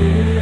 you.